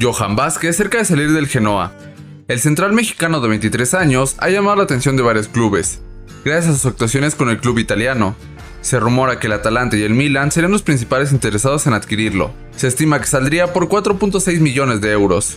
Johan Vázquez cerca de salir del Genoa. El central mexicano de 23 años ha llamado la atención de varios clubes, gracias a sus actuaciones con el club italiano. Se rumora que el Atalante y el Milan serían los principales interesados en adquirirlo. Se estima que saldría por 4.6 millones de euros.